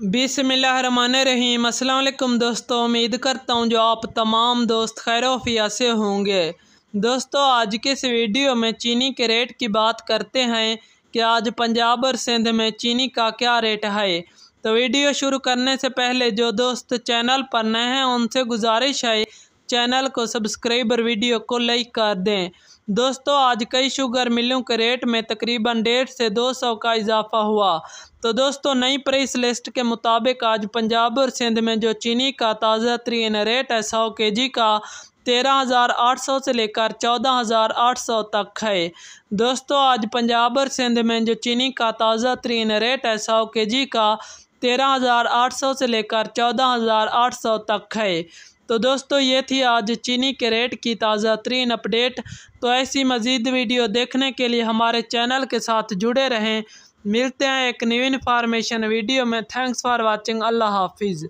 बिसमीम अल्लाम दोस्तों, उम्मीद करता हूँ जो आप तमाम दोस्त खैरोफिया से होंगे। दोस्तों, आज के इस वीडियो में चीनी के रेट की बात करते हैं कि आज पंजाब और सिंध में चीनी का क्या रेट है। तो वीडियो शुरू करने से पहले जो दोस्त चैनल पर नए हैं, उनसे गुजारिश है चैनल को सब्सक्राइब और वीडियो को लाइक कर दें। दोस्तों, आज कई शुगर मिलों के रेट में तकरीबन डेढ़ से दो सौ का इजाफा हुआ। तो दोस्तों, नई प्राइस लिस्ट के मुताबिक आज पंजाब और सिंध में जो चीनी का ताज़ा तरीन रेट है, सौ के जी का तेरह हज़ार आठ सौ से लेकर चौदह हज़ार आठ सौ तक है। दोस्तों, आज पंजाब और सिंध में जो चीनी का ताज़ा तरीन रेट है, सौ के जी का तेरह हज़ार आठ सौ से लेकर चौदह हज़ार आठ सौ तक है। तो दोस्तों, ये थी आज चीनी के रेट की ताज़ा तरीन अपडेट। तो ऐसी मज़ीद वीडियो देखने के लिए हमारे चैनल के साथ जुड़े रहें। मिलते हैं एक न्यू इन्फॉर्मेशन वीडियो में। थैंक्स फॉर वाचिंग अल्लाह हाफिज़।